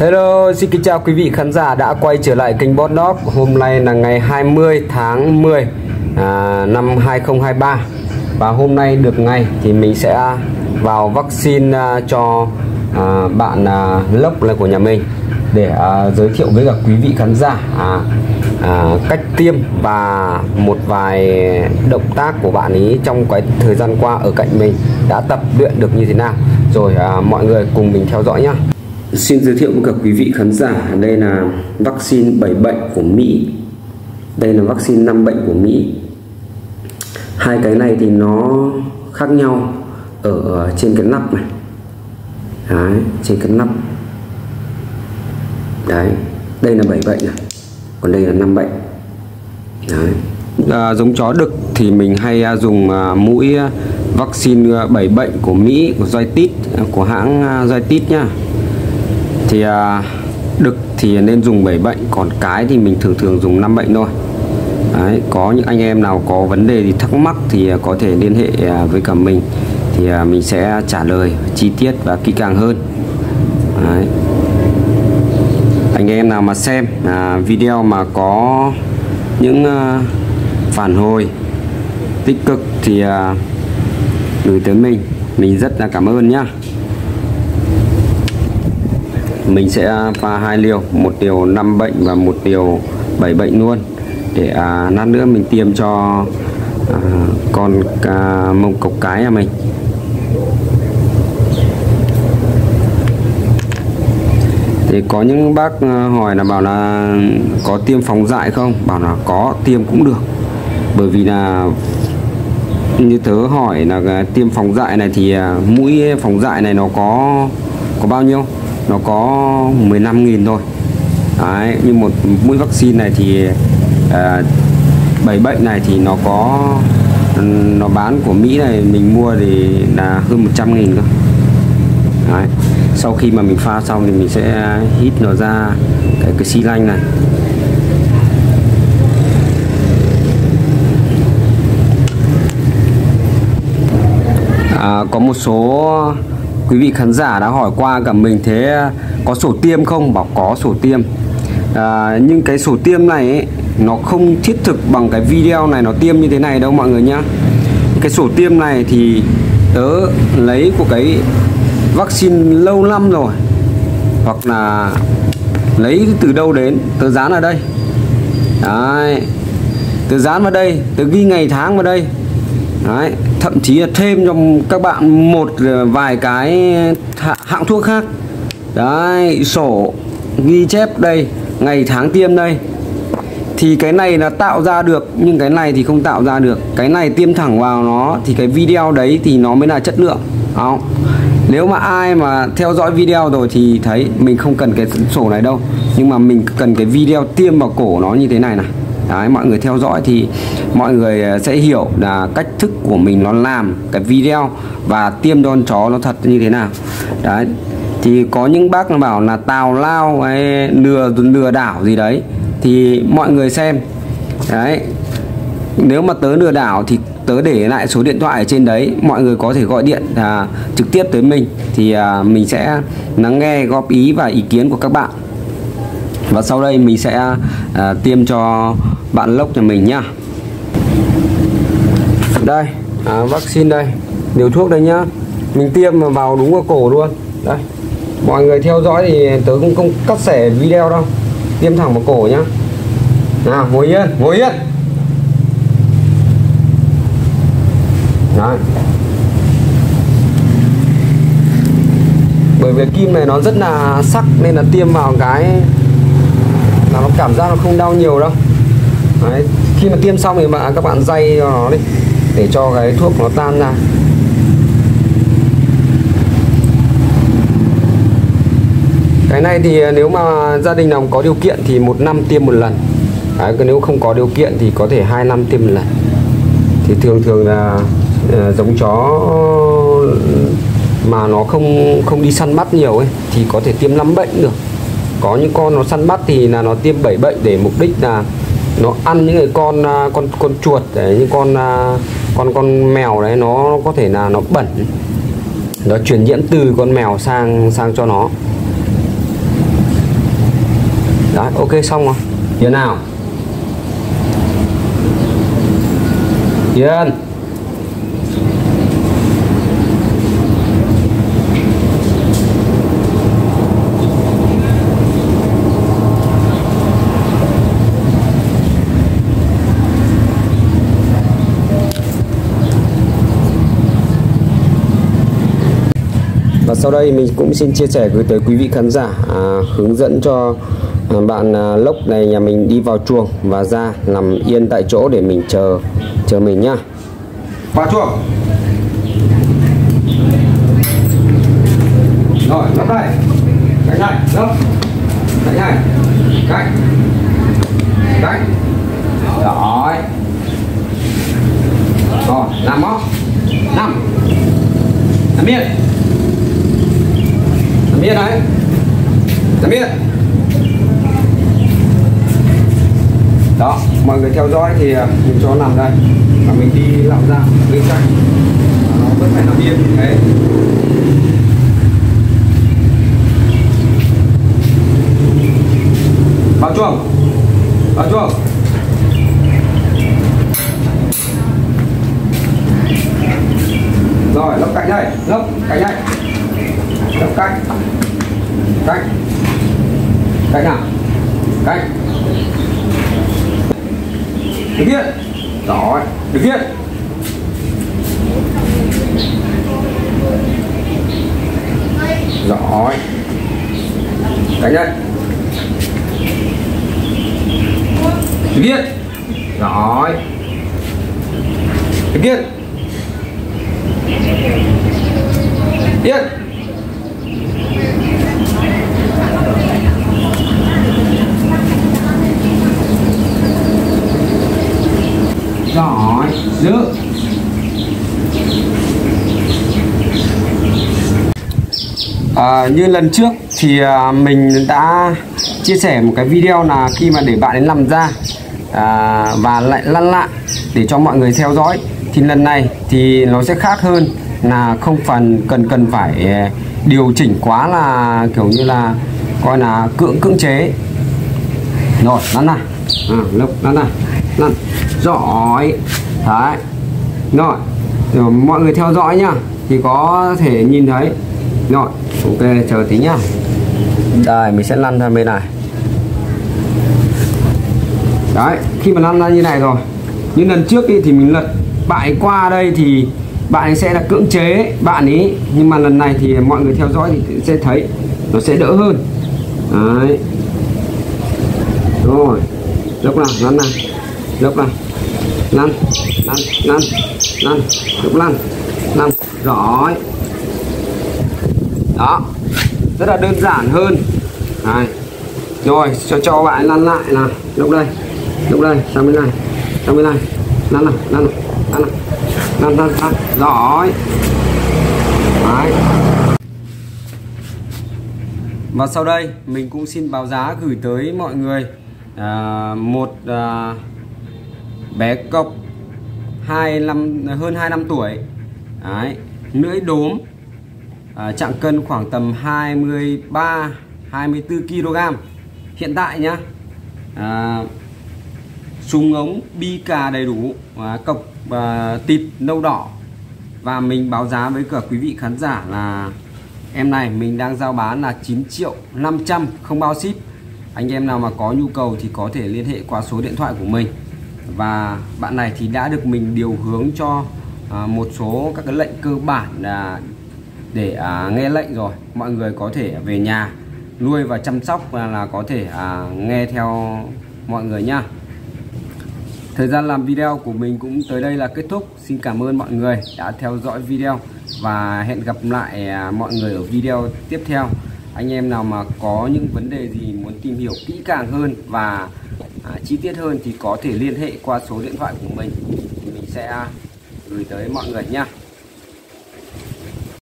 Hello, xin kính chào quý vị khán giả đã quay trở lại kênh Bot Dog. Hôm nay là ngày 20 tháng 10 à, năm 2023 và hôm nay được ngày thì mình sẽ vào vaccine à, cho à, bạn à, lốc là của nhà mình để à, giới thiệu với cả quý vị khán giả à, à, cách tiêm và một vài động tác của bạn ấy trong cái thời gian qua ở cạnh mình đã tập luyện được như thế nào. Rồi à, mọi người cùng mình theo dõi nhá. Xin giới thiệu với các quý vị khán giả đây là vaccine 7 bệnh của Mỹ. Đây là vaccine 5 bệnh của Mỹ. Hai cái này thì nó khác nhau ở trên cái nắp này. Đấy, trên cái nắp. Đấy đây là 7 bệnh này. Còn đây là 5 bệnh. Đấy. À, giống chó đực thì mình hay à, dùng à, mũi à, vaccine à, 7 bệnh của Mỹ của Zoetis à, của hãng à, Zoetis nhá thì à, đực thì nên dùng 7 bệnh còn cái thì mình thường thường dùng 5 bệnh thôi. Đấy, có những anh em nào có vấn đề thì thắc mắc thì à, có thể liên hệ à, với cả mình. Thì à, mình sẽ trả lời chi tiết và kỹ càng hơn. Đấy. anh em nào mà xem à, video mà có những à, phản hồi tích cực thì à, gửi tới mình. Mình rất là cảm ơn nhá mình sẽ à, pha hai liều một liều 5 bệnh và một liều 7 bệnh luôn. Để à, lát nữa mình tiêm cho à, con à, mông cộc cái nhà mình. Thì có những bác à, hỏi là bảo là có tiêm phòng dại không? Bảo là có tiêm cũng được. Bởi vì là như tớ hỏi là tiêm phòng dại này thì à, mũi phòng dại này nó có có bao nhiêu? Nó có 15.000 thôi Đấy, nhưng một mũi vaccine này thì à, bảy bệnh này thì nó có nó bán của Mỹ này mình mua thì là hơn 100 nghìn cơ Đấy. sau khi mà mình pha xong thì mình sẽ hít nó ra cái cái xi lanh này à, có một số quý vị khán giả đã hỏi qua cả mình thế có sổ tiêm không? Bảo có sổ tiêm. À, nhưng cái sổ tiêm này ấy, nó không thiết thực bằng cái video này nó tiêm như thế này đâu mọi người nhá. Cái sổ tiêm này thì tớ lấy của cái vaccine lâu năm rồi hoặc là lấy từ đâu đến tớ dán ở đây. Đấy tớ dán vào đây tớ ghi ngày tháng vào đây. Đấy, thậm chí là thêm cho các bạn một ờ, vài cái hạng thuốc khác. Đấy, sổ ghi chép đây ngày tháng tiêm đây. Thì cái này là tạo ra được nhưng cái này thì không tạo ra được. Cái này tiêm thẳng vào nó thì cái video đấy thì nó mới là chất lượng. Không nếu mà ai mà theo dõi video rồi thì thấy mình không cần cái sổ này đâu. Nhưng mà mình cần cái video tiêm vào cổ nó như thế này này. Đấy, mọi người theo dõi thì mọi người à, sẽ hiểu là cách thức của mình nó làm cái video và tiêm cho chó nó thật như thế nào. Đấy thì có những bác nó bảo là tào lao hay lừa lừa đảo gì đấy. Thì mọi người xem. Đấy nếu mà tớ lừa đảo thì tớ để lại số điện thoại ở trên đấy mọi người có thể gọi điện à, trực tiếp tới mình. Thì à, mình sẽ lắng nghe góp ý và ý kiến của các bạn. Và sau đây mình sẽ à, tiêm cho bạn lốc nhà mình nhá đây à, vaccine đây. Liều thuốc đây nhá. Mình tiêm vào đúng vào cổ luôn. Đây. Mọi người theo dõi thì tớ cũng không cắt sẻ video đâu. Tiêm thẳng vào cổ nhá. Nào ngồi yên ngồi yên. Đấy. bởi vì kim này nó rất là sắc nên là tiêm vào cái là nó cảm giác nó không đau nhiều đâu. Đấy. khi mà tiêm xong thì bạn các bạn day cho nó đi để cho cái thuốc nó tan ra. Cái này thì à, nếu mà gia đình nào có điều kiện thì một năm tiêm một lần. Đấy, nếu không có điều kiện thì có thể hai năm tiêm một lần. Thì thường thường là uh, giống chó mà nó không không đi săn bắt nhiều ấy thì có thể tiêm 5 bệnh được. Có những con nó săn bắt thì là nó tiêm 7 bệnh để mục đích là nó ăn những cái con à, con con chuột đấy, những con à, con con mèo đấy, nó có thể là nó bẩn. Nó truyền nhiễm từ con mèo sang sang cho nó. Đấy, ok, xong rồi. Yên nào? Hiền và sau đây mình cũng xin chia sẻ gửi tới quý vị khán giả à, hướng dẫn cho à, bạn à, lốc này nhà mình đi vào chuồng và ra nằm yên tại chỗ để mình chờ chờ mình nhá. Vào chuồng. Rồi lốc đây cánh này lốc cánh này. Cánh. Cánh. Rồi. Rồi nằm móc nằm. Nằm yên nằm đấy. Dạ Giảm yên đó mọi người theo dõi thì à, mình cho nằm đây. Và mình đi làm ra bên cạnh. Nó vẫn phải nằm yên. Đấy. Vào chuông, vào chuông. rồi lốc cạnh đây. Lốc cạnh đây lốc cạnh cạnh cạnh nào? Cạnh được hiện rồi, được hiện rồi. Cạnh đây. Được hiện rồi. Được hiện Yên giỏi giữ à, Như lần trước thì à, mình đã chia sẻ một cái video là khi mà để bạn đến làm ra à, và lại lăn lại để cho mọi người theo dõi. Thì lần này thì nó sẽ khác hơn là không phần cần cần phải à, điều chỉnh quá là kiểu như là coi là cưỡng cưỡng chế. Rồi lăn này à, lốc lăn này lăn giỏi. Đấy. Rồi. Rồi mọi người theo dõi nhá. Thì có thể nhìn thấy. Rồi ok chờ tí nhá. Đây mình sẽ lăn ra bên này. Đấy khi mà lăn ra như này rồi. Như lần trước đi thì mình lật bại qua đây thì bạn ấy sẽ là cưỡng chế bạn ấy nhưng mà lần này thì mọi người theo dõi thì sẽ thấy nó sẽ đỡ hơn. Đấy. Rồi lúc nào lăn nào lúc nào lăn lăn lăn lăn lúc lăn lăn rồi. Đó. Rất là đơn giản hơn. Này. Rồi, cho cho bạn lăn lại là lúc đây. Lúc đây. Sang bên này. Sang bên này. Lăn nào lăn nào lăn nào. Lăn lăn lăn. Rồi. Đấy. và sau đây, mình cũng xin báo giá gửi tới mọi người à, một à, bé cọc hai năm hơn 2 năm tuổi. Đấy, lưỡi đốm à, chặng cân khoảng tầm 23 24 kg hiện tại nhá à, súng ống bi cà đầy đủ à, cọc à, tịt nâu đỏ. Và mình báo giá với cả quý vị khán giả là em này mình đang giao bán là 9 triệu 500 không bao ship anh em nào mà có nhu cầu thì có thể liên hệ qua số điện thoại của mình. Và bạn này thì đã được mình điều hướng cho à, một số các cái lệnh cơ bản là để à, nghe lệnh rồi. Mọi người có thể về nhà nuôi và chăm sóc là, là có thể à, nghe theo mọi người nha Thời gian làm video của mình cũng tới đây là kết thúc. Xin cảm ơn mọi người đã theo dõi video Và hẹn gặp lại à, mọi người ở video tiếp theo. Anh em nào mà có những vấn đề gì muốn tìm hiểu kỹ càng hơn Và à, chi tiết hơn thì có thể liên hệ qua số điện thoại của mình. Thì Mình sẽ gửi tới mọi người nha